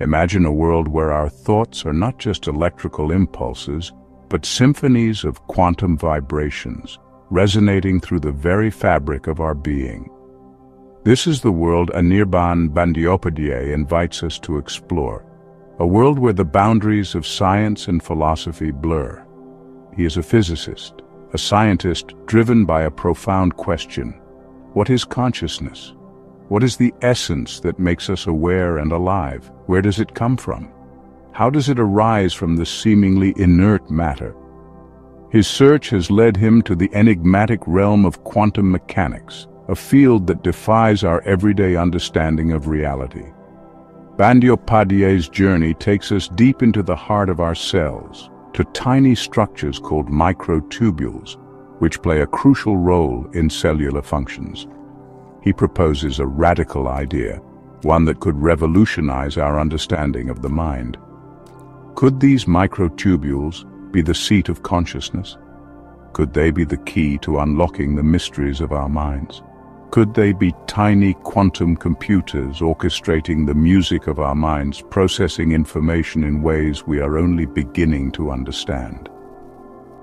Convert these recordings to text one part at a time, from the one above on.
Imagine a world where our thoughts are not just electrical impulses, but symphonies of quantum vibrations, resonating through the very fabric of our being. This is the world Anirban Bandyopadhyay invites us to explore, a world where the boundaries of science and philosophy blur. He is a physicist, a scientist driven by a profound question. What is consciousness? What is the essence that makes us aware and alive? Where does it come from? How does it arise from the seemingly inert matter? His search has led him to the enigmatic realm of quantum mechanics, a field that defies our everyday understanding of reality. Bandyopadhyay's journey takes us deep into the heart of our cells, to tiny structures called microtubules, which play a crucial role in cellular functions he proposes a radical idea, one that could revolutionize our understanding of the mind. Could these microtubules be the seat of consciousness? Could they be the key to unlocking the mysteries of our minds? Could they be tiny quantum computers orchestrating the music of our minds, processing information in ways we are only beginning to understand?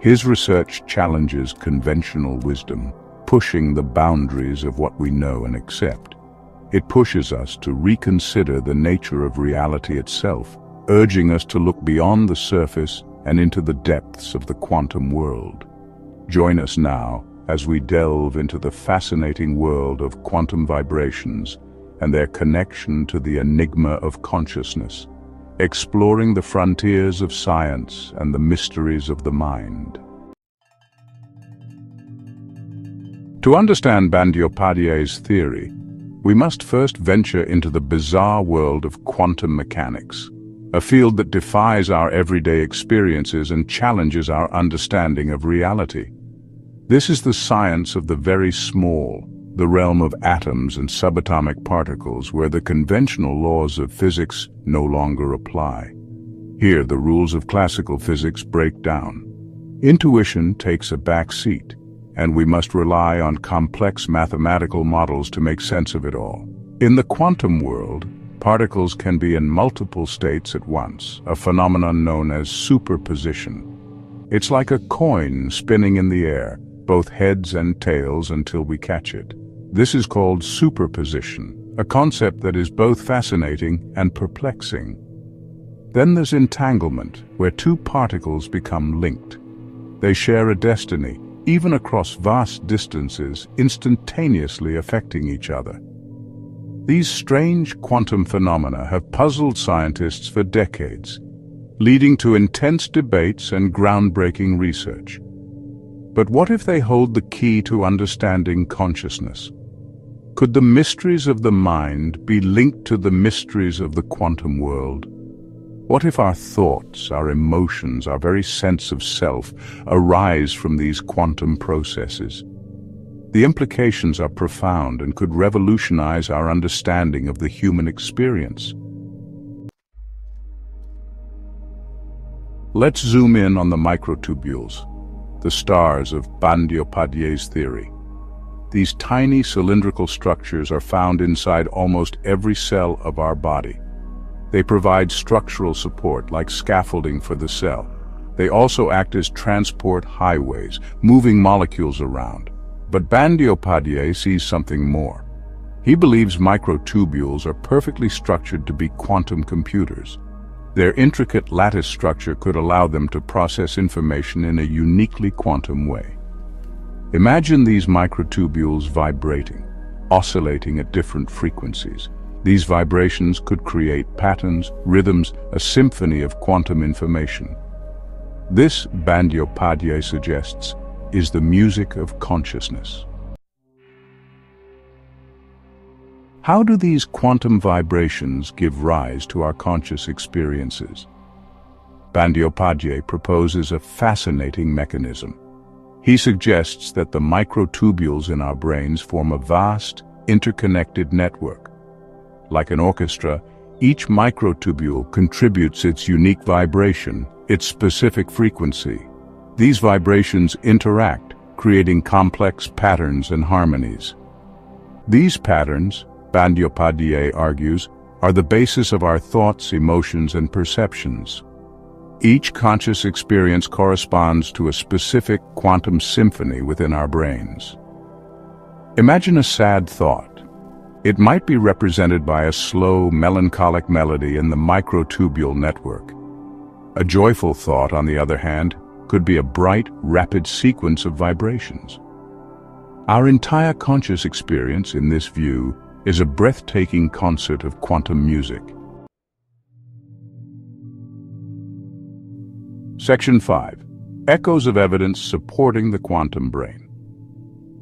His research challenges conventional wisdom, pushing the boundaries of what we know and accept. It pushes us to reconsider the nature of reality itself, urging us to look beyond the surface and into the depths of the quantum world. Join us now as we delve into the fascinating world of quantum vibrations and their connection to the enigma of consciousness, exploring the frontiers of science and the mysteries of the mind. To understand Bandyopadhyay's theory, we must first venture into the bizarre world of quantum mechanics, a field that defies our everyday experiences and challenges our understanding of reality. This is the science of the very small, the realm of atoms and subatomic particles where the conventional laws of physics no longer apply. Here, the rules of classical physics break down. Intuition takes a back seat, and we must rely on complex mathematical models to make sense of it all. In the quantum world, particles can be in multiple states at once, a phenomenon known as superposition. It's like a coin spinning in the air, both heads and tails until we catch it. This is called superposition, a concept that is both fascinating and perplexing. Then there's entanglement, where two particles become linked. They share a destiny, even across vast distances, instantaneously affecting each other. These strange quantum phenomena have puzzled scientists for decades, leading to intense debates and groundbreaking research. But what if they hold the key to understanding consciousness? Could the mysteries of the mind be linked to the mysteries of the quantum world? What if our thoughts, our emotions, our very sense of self arise from these quantum processes? The implications are profound and could revolutionize our understanding of the human experience. Let's zoom in on the microtubules, the stars of Bandyopadhyay's theory. These tiny cylindrical structures are found inside almost every cell of our body. They provide structural support like scaffolding for the cell. They also act as transport highways, moving molecules around. But Bandyopadhyay sees something more. He believes microtubules are perfectly structured to be quantum computers. Their intricate lattice structure could allow them to process information in a uniquely quantum way. Imagine these microtubules vibrating, oscillating at different frequencies. These vibrations could create patterns, rhythms, a symphony of quantum information. This, Bandyopadhyay suggests, is the music of consciousness. How do these quantum vibrations give rise to our conscious experiences? Bandyopadhyay proposes a fascinating mechanism. He suggests that the microtubules in our brains form a vast, interconnected network, like an orchestra, each microtubule contributes its unique vibration, its specific frequency. These vibrations interact, creating complex patterns and harmonies. These patterns, Bandyopadhyay argues, are the basis of our thoughts, emotions, and perceptions. Each conscious experience corresponds to a specific quantum symphony within our brains. Imagine a sad thought. It might be represented by a slow, melancholic melody in the microtubule network. A joyful thought, on the other hand, could be a bright, rapid sequence of vibrations. Our entire conscious experience in this view is a breathtaking concert of quantum music. Section 5. Echoes of evidence supporting the quantum brain.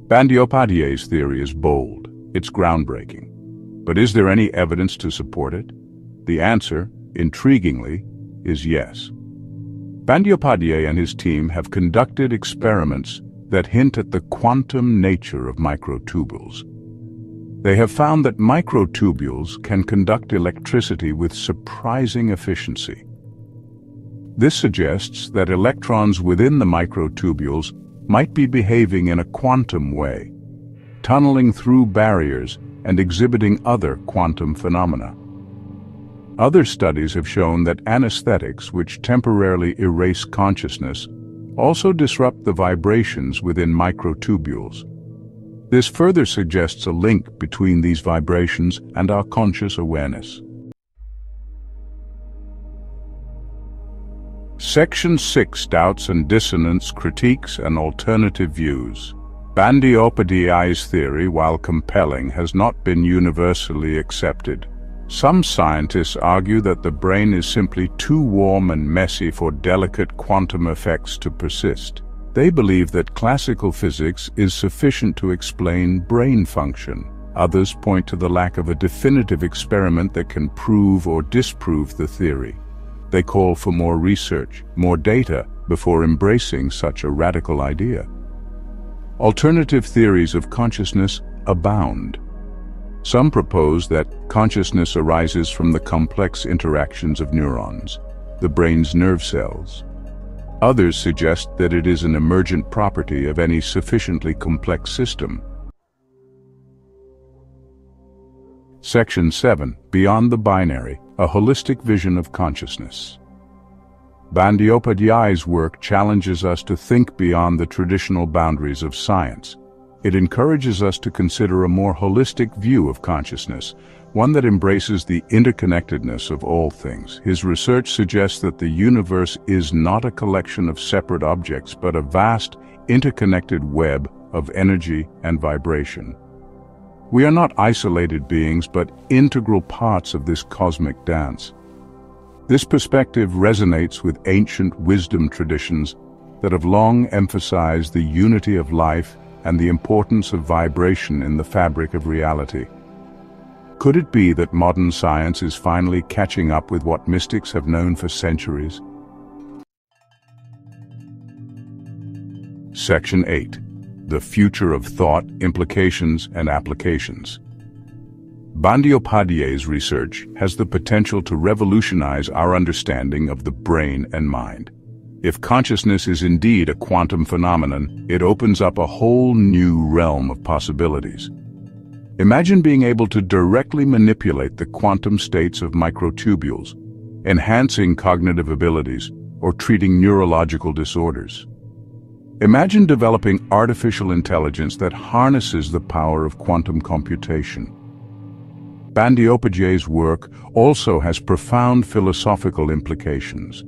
Bandyopadhyay's theory is bold, it's groundbreaking. But is there any evidence to support it? The answer, intriguingly, is yes. Bandyopadhyay and his team have conducted experiments that hint at the quantum nature of microtubules. They have found that microtubules can conduct electricity with surprising efficiency. This suggests that electrons within the microtubules might be behaving in a quantum way, tunneling through barriers and exhibiting other quantum phenomena. Other studies have shown that anesthetics, which temporarily erase consciousness, also disrupt the vibrations within microtubules. This further suggests a link between these vibrations and our conscious awareness. Section 6 Doubts and Dissonance Critiques and Alternative Views Bandyopadhyay's theory, while compelling, has not been universally accepted. Some scientists argue that the brain is simply too warm and messy for delicate quantum effects to persist. They believe that classical physics is sufficient to explain brain function. Others point to the lack of a definitive experiment that can prove or disprove the theory. They call for more research, more data, before embracing such a radical idea. Alternative theories of consciousness abound. Some propose that consciousness arises from the complex interactions of neurons, the brain's nerve cells. Others suggest that it is an emergent property of any sufficiently complex system. Section 7. Beyond the Binary, a Holistic Vision of Consciousness. Bandyopadhyay's work challenges us to think beyond the traditional boundaries of science. It encourages us to consider a more holistic view of consciousness, one that embraces the interconnectedness of all things. His research suggests that the universe is not a collection of separate objects, but a vast, interconnected web of energy and vibration. We are not isolated beings, but integral parts of this cosmic dance. This perspective resonates with ancient wisdom traditions that have long emphasized the unity of life and the importance of vibration in the fabric of reality. Could it be that modern science is finally catching up with what mystics have known for centuries? Section 8. The Future of Thought, Implications and Applications Bandyopadhyay's research has the potential to revolutionize our understanding of the brain and mind. If consciousness is indeed a quantum phenomenon, it opens up a whole new realm of possibilities. Imagine being able to directly manipulate the quantum states of microtubules, enhancing cognitive abilities or treating neurological disorders. Imagine developing artificial intelligence that harnesses the power of quantum computation. Bandyopadhyay's work also has profound philosophical implications.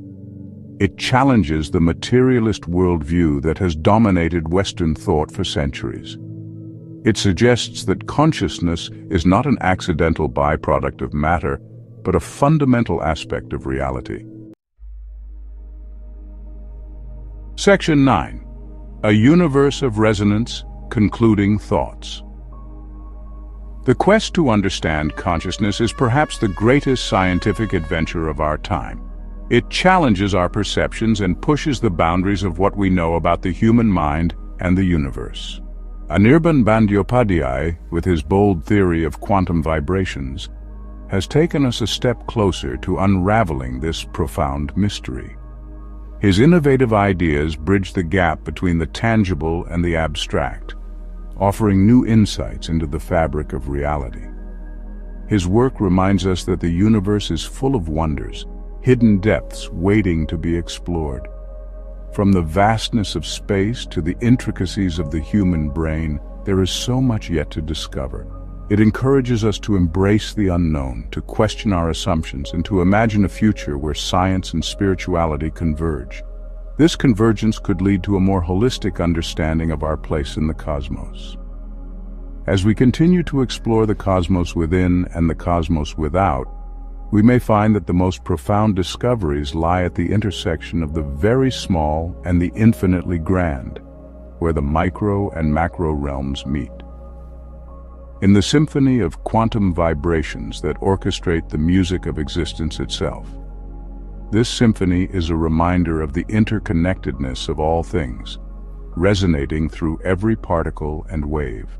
It challenges the materialist worldview that has dominated Western thought for centuries. It suggests that consciousness is not an accidental byproduct of matter, but a fundamental aspect of reality. Section 9. A Universe of Resonance, Concluding Thoughts. The quest to understand consciousness is perhaps the greatest scientific adventure of our time. It challenges our perceptions and pushes the boundaries of what we know about the human mind and the universe. Anirban Bandyopadhyay, with his bold theory of quantum vibrations, has taken us a step closer to unraveling this profound mystery. His innovative ideas bridge the gap between the tangible and the abstract, offering new insights into the fabric of reality. His work reminds us that the universe is full of wonders, hidden depths waiting to be explored. From the vastness of space to the intricacies of the human brain, there is so much yet to discover. It encourages us to embrace the unknown, to question our assumptions, and to imagine a future where science and spirituality converge. This convergence could lead to a more holistic understanding of our place in the cosmos. As we continue to explore the cosmos within and the cosmos without, we may find that the most profound discoveries lie at the intersection of the very small and the infinitely grand, where the micro and macro realms meet. In the symphony of quantum vibrations that orchestrate the music of existence itself, this symphony is a reminder of the interconnectedness of all things, resonating through every particle and wave.